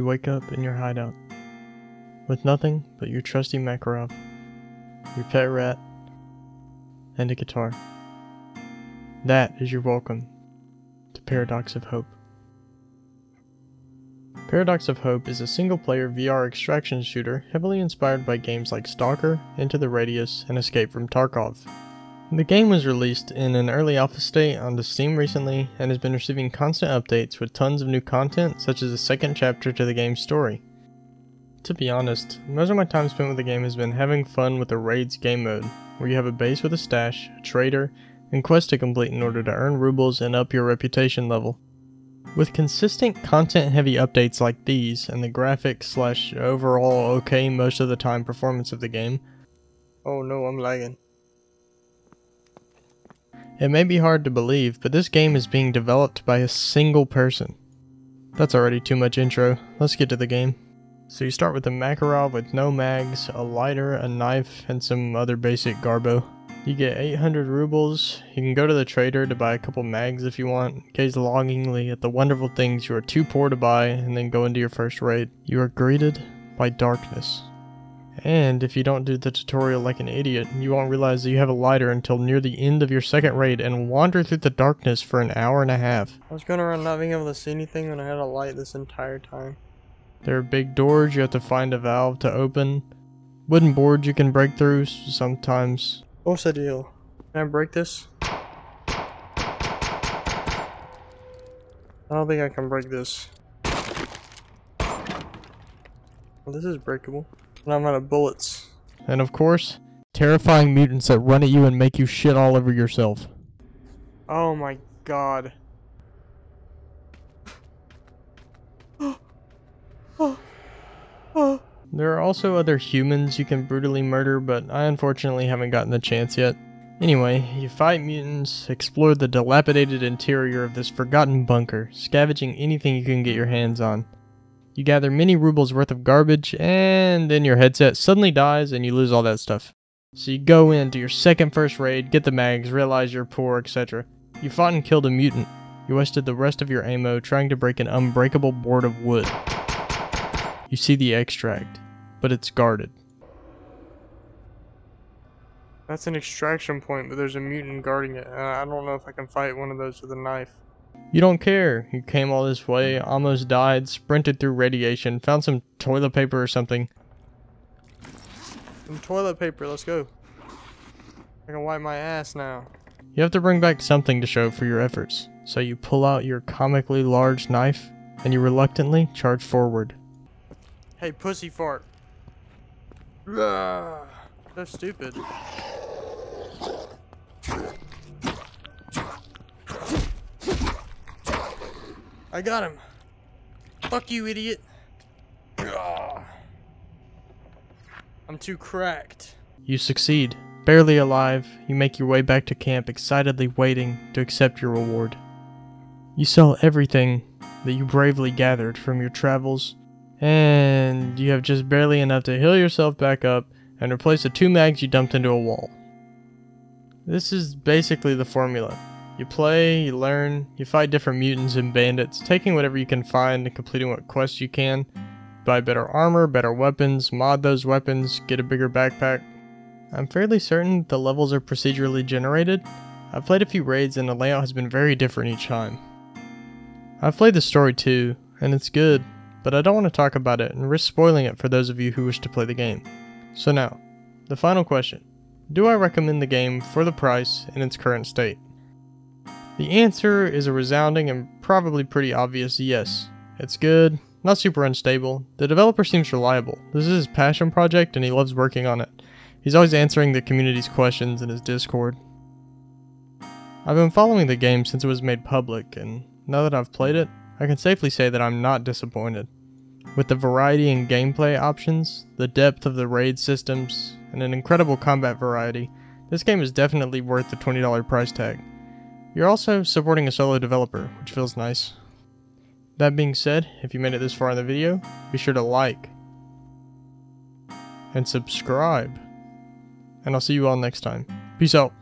You wake up in your hideout with nothing but your trusty Makarov, your pet rat, and a guitar. That is your welcome to Paradox of Hope. Paradox of Hope is a single player VR extraction shooter heavily inspired by games like Stalker, Into the Radius, and Escape from Tarkov. The game was released in an early alpha state onto Steam recently and has been receiving constant updates with tons of new content, such as a second chapter to the game's story. To be honest, most of my time spent with the game has been having fun with the Raids game mode, where you have a base with a stash, a trader, and quests to complete in order to earn rubles and up your reputation level. With consistent content heavy updates like these and the graphics slash overall okay most of the time performance of the game. Oh no, I'm lagging. It may be hard to believe, but this game is being developed by a single person. That's already too much intro. Let's get to the game. So you start with a Makarov with no mags, a lighter, a knife, and some other basic garbo. You get 800 rubles. You can go to the trader to buy a couple mags if you want, gaze longingly at the wonderful things you are too poor to buy, and then go into your first raid. You are greeted by darkness. And if you don't do the tutorial like an idiot, you won't realize that you have a lighter until near the end of your second raid and wander through the darkness for an hour and a half. I was going around not being able to see anything when I had a light this entire time. There are big doors you have to find a valve to open. Wooden boards you can break through sometimes. What's the deal? Can I break this? I don't think I can break this. Well, this is breakable. And I'm out of bullets. And of course, terrifying mutants that run at you and make you shit all over yourself. Oh my god. There are also other humans you can brutally murder, but I unfortunately haven't gotten the chance yet. Anyway, you fight mutants, explore the dilapidated interior of this forgotten bunker, scavenging anything you can get your hands on. You gather many rubles worth of garbage, and then your headset suddenly dies and you lose all that stuff. So you go into your second first raid, get the mags, realize you're poor, etc. You fought and killed a mutant. You wasted the rest of your ammo trying to break an unbreakable board of wood. You see the extract, but it's guarded. That's an extraction point, but there's a mutant guarding it. I don't know if I can fight one of those with a knife. You don't care. You came all this way, almost died, sprinted through radiation, found some toilet paper or something. Some toilet paper, let's go. I can wipe my ass now. You have to bring back something to show for your efforts. So you pull out your comically large knife, and you reluctantly charge forward. Hey, pussy fart. So stupid. I got him. Fuck you, idiot. I'm too cracked. You succeed. Barely alive, you make your way back to camp, excitedly waiting to accept your reward. You sell everything that you bravely gathered from your travels, and you have just barely enough to heal yourself back up and replace the two mags you dumped into a wall. This is basically the formula. You play, you learn, you fight different mutants and bandits, taking whatever you can find and completing what quests you can. Buy better armor, better weapons, mod those weapons, get a bigger backpack. I'm fairly certain the levels are procedurally generated. I've played a few raids and the layout has been very different each time. I've played the story too, and it's good, but I don't want to talk about it and risk spoiling it for those of you who wish to play the game. So now, the final question. Do I recommend the game for the price in its current state? The answer is a resounding and probably pretty obvious yes. It's good, not super unstable. The developer seems reliable. This is his passion project and he loves working on it. He's always answering the community's questions in his Discord. I've been following the game since it was made public, and now that I've played it, I can safely say that I'm not disappointed. With the variety in gameplay options, the depth of the raid systems, and an incredible combat variety, this game is definitely worth the $20 price tag. You're also supporting a solo developer, which feels nice. That being said, if you made it this far in the video, be sure to like and subscribe. And I'll see you all next time. Peace out.